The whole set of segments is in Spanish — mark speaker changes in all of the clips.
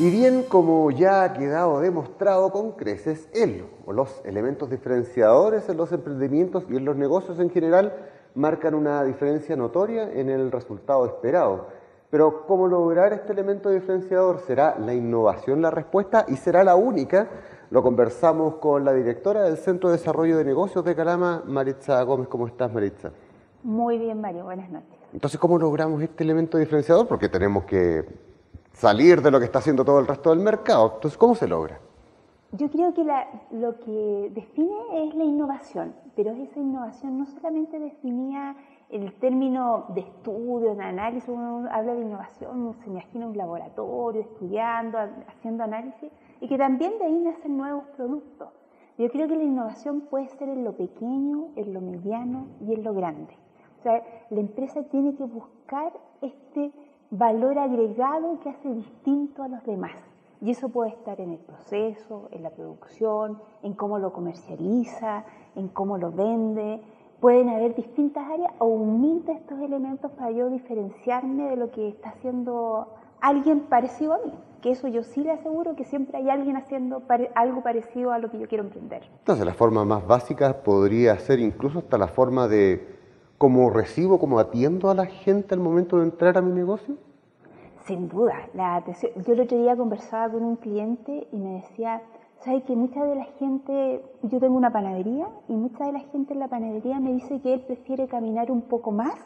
Speaker 1: Y bien como ya ha quedado demostrado con creces, el o los elementos diferenciadores en los emprendimientos y en los negocios en general marcan una diferencia notoria en el resultado esperado. Pero ¿cómo lograr este elemento diferenciador? ¿Será la innovación la respuesta y será la única? Lo conversamos con la directora del Centro de Desarrollo de Negocios de Calama, Maritza Gómez. ¿Cómo estás, Maritza?
Speaker 2: Muy bien, Mario. Buenas noches.
Speaker 1: Entonces, ¿cómo logramos este elemento diferenciador? Porque tenemos que salir de lo que está haciendo todo el resto del mercado. Entonces, ¿cómo se logra?
Speaker 2: Yo creo que lo que define es la innovación, pero esa innovación no solamente definía el término de estudio, de análisis, uno habla de innovación, se imagina un laboratorio, estudiando, haciendo análisis, y que también de ahí nacen nuevos productos. Yo creo que la innovación puede ser en lo pequeño, en lo mediano y en lo grande. O sea, la empresa tiene que buscar este valor agregado que hace distinto a los demás. Y eso puede estar en el proceso, en la producción, en cómo lo comercializa, en cómo lo vende. Pueden haber distintas áreas o unir estos elementos para yo diferenciarme de lo que está haciendo alguien parecido a mí. Que eso yo sí le aseguro que siempre hay alguien haciendo algo parecido a lo que yo quiero emprender.
Speaker 1: Entonces, la forma más básica podría ser incluso hasta la forma de cómo recibo, cómo atiendo a la gente al momento de entrar a mi negocio?
Speaker 2: Sin duda. Yo el otro día conversaba con un cliente y me decía, ¿sabes que mucha de la gente, yo tengo una panadería y mucha de la gente en la panadería me dice que él prefiere caminar un poco más,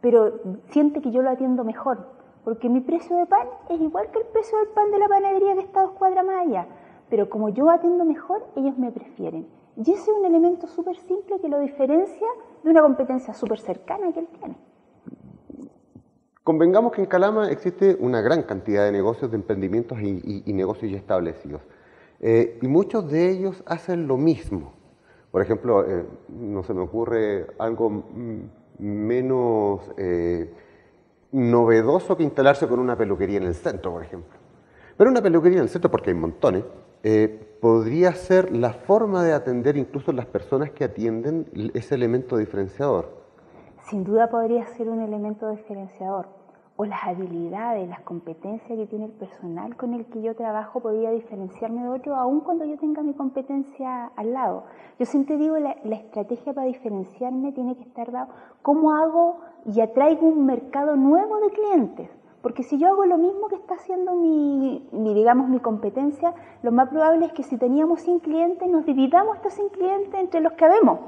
Speaker 2: pero siente que yo lo atiendo mejor, porque mi precio de pan es igual que el precio del pan de la panadería que está dos cuadras más allá, pero como yo atiendo mejor, ellos me prefieren. Y ese es un elemento súper simple que lo diferencia de una competencia súper cercana que él tiene.
Speaker 1: Convengamos que en Calama existe una gran cantidad de negocios, de emprendimientos y, negocios ya establecidos. Eh, y muchos de ellos hacen lo mismo. Por ejemplo, eh, no se me ocurre algo menos eh, novedoso que instalarse con una peluquería en el centro, por ejemplo. Pero una peluquería en el centro, porque hay montones, podría ser la forma de atender incluso las personas que atienden ese elemento diferenciador.
Speaker 2: Sin duda podría ser un elemento diferenciador. O las habilidades, las competencias que tiene el personal con el que yo trabajo podría diferenciarme de otro, aun cuando yo tenga mi competencia al lado. Yo siempre digo, la, la estrategia para diferenciarme tiene que estar dado, ¿cómo hago y atraigo un mercado nuevo de clientes? Porque si yo hago lo mismo que está haciendo mi, digamos, mi competencia, lo más probable es que si teníamos 100 clientes, nos dividamos estos 100 clientes entre los que vemos.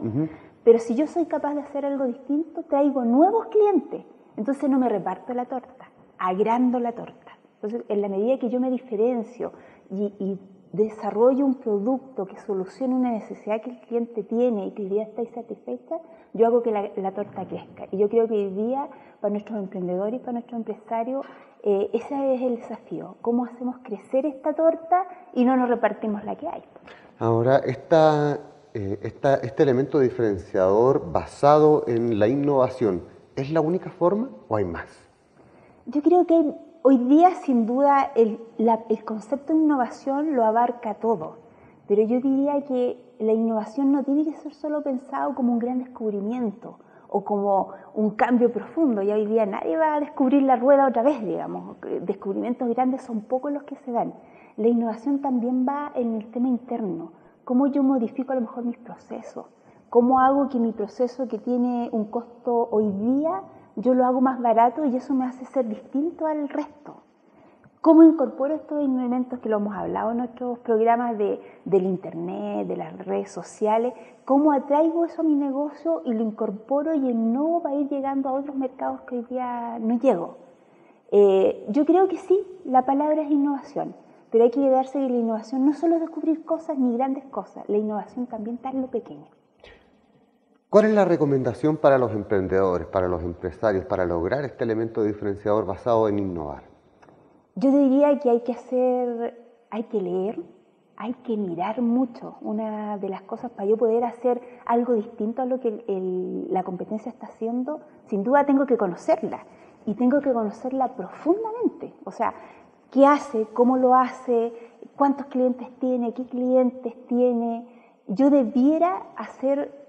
Speaker 2: Pero si yo soy capaz de hacer algo distinto, traigo nuevos clientes. Entonces no me reparto la torta, agrando la torta. Entonces, en la medida que yo me diferencio y, desarrollo un producto que solucione una necesidad que el cliente tiene y que el día está insatisfecha, yo hago que la, torta crezca. Y yo creo que hoy día, para nuestros emprendedores y para nuestros empresarios, eh, ese es el desafío. ¿Cómo hacemos crecer esta torta y no nos repartimos la que hay?
Speaker 1: Ahora, esta, eh, este elemento diferenciador basado en la innovación, ¿es la única forma o hay más?
Speaker 2: Yo creo que hoy día, sin duda, el, el concepto de innovación lo abarca todo. Pero yo diría que la innovación no tiene que ser solo pensado como un gran descubrimiento o como un cambio profundo. Y hoy día nadie va a descubrir la rueda otra vez, digamos. Descubrimientos grandes son pocos los que se dan. La innovación también va en el tema interno. Cómo yo modifico a lo mejor mis procesos. Cómo hago que mi proceso que tiene un costo hoy día, yo lo hago más barato y eso me hace ser distinto al resto. ¿Cómo incorporo estos elementos que lo hemos hablado en nuestros programas de, del Internet, de las redes sociales? ¿Cómo atraigo eso a mi negocio y lo incorporo y nuevo va a ir llegando a otros mercados que hoy día no llego? Eh, yo creo que sí, la palabra es innovación, pero hay que darse que la innovación no solo es descubrir cosas ni grandes cosas, la innovación también está en lo pequeño.
Speaker 1: ¿Cuál es la recomendación para los emprendedores, para los empresarios, para lograr este elemento diferenciador basado en innovar?
Speaker 2: Yo diría que hay que hacer, hay que leer, hay que mirar mucho. Una de las cosas para yo poder hacer algo distinto a lo que la competencia está haciendo, sin duda tengo que conocerla y tengo que conocerla profundamente. O sea, qué hace, cómo lo hace, cuántos clientes tiene, qué clientes tiene. Yo debiera hacer,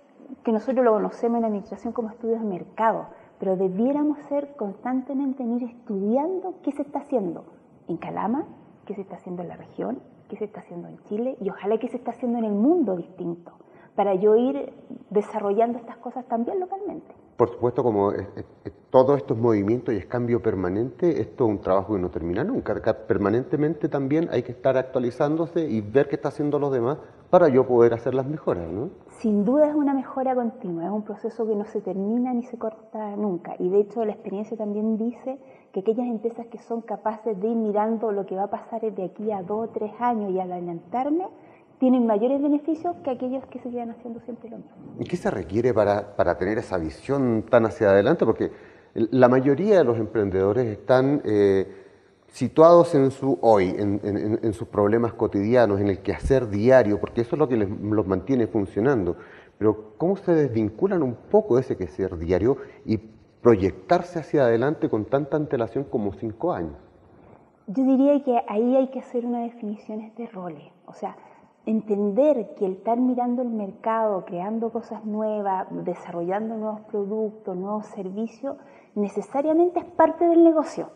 Speaker 2: que nosotros lo conocemos en la administración como estudios de mercado, pero debiéramos ser constantemente ir estudiando qué se está haciendo en Calama, qué se está haciendo en la región, qué se está haciendo en Chile y ojalá qué se está haciendo en el mundo distinto, para yo ir desarrollando estas cosas también localmente.
Speaker 1: Por supuesto, como todos estos movimientos y es cambio permanente, esto es un trabajo que no termina nunca. Permanentemente también hay que estar actualizándose y ver qué está haciendo los demás para yo poder hacer las mejoras, ¿no?
Speaker 2: Sin duda es una mejora continua, es un proceso que no se termina ni se corta nunca. Y de hecho la experiencia también dice que aquellas empresas que son capaces de ir mirando lo que va a pasar de aquí a dos o tres años y adelantarme, tienen mayores beneficios que aquellos que se quedan haciendo siempre lo mismo.
Speaker 1: ¿Y qué se requiere para, para tener esa visión tan hacia adelante? Porque la mayoría de los emprendedores están eh, situados en su hoy, en, sus problemas cotidianos, en el quehacer diario, porque eso es lo que los mantiene funcionando. Pero ¿cómo se desvinculan un poco de ese quehacer diario y proyectarse hacia adelante con tanta antelación como cinco años?
Speaker 2: Yo diría que ahí hay que hacer una definición de roles. O sea, entender que el estar mirando el mercado, creando cosas nuevas, desarrollando nuevos productos, nuevos servicios, necesariamente es parte del negocio.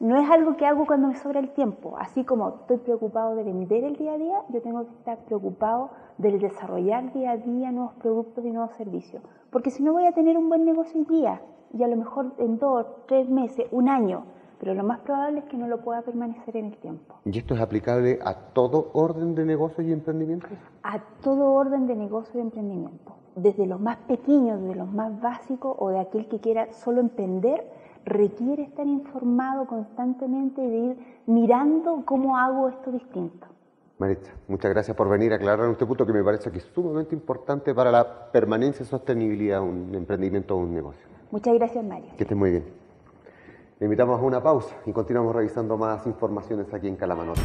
Speaker 2: No es algo que hago cuando me sobra el tiempo. Así como estoy preocupado de vender el día a día, yo tengo que estar preocupado del desarrollar día a día nuevos productos y nuevos servicios. Porque si no voy a tener un buen negocio hoy día, y a lo mejor en dos, tres meses, un año, pero lo más probable es que no lo pueda permanecer en el tiempo.
Speaker 1: ¿Y esto es aplicable a todo orden de negocios y emprendimientos?
Speaker 2: A todo orden de negocio y emprendimiento. Desde los más pequeños, desde los más básicos o de aquel que quiera solo emprender, requiere estar informado constantemente de ir mirando cómo hago esto distinto.
Speaker 1: Maritza, muchas gracias por venir a aclarar este punto que me parece que es sumamente importante para la permanencia y sostenibilidad de un emprendimiento o un negocio.
Speaker 2: Muchas gracias, Mario.
Speaker 1: Que estés muy bien. Le invitamos a una pausa y continuamos revisando más informaciones aquí en Calamanota.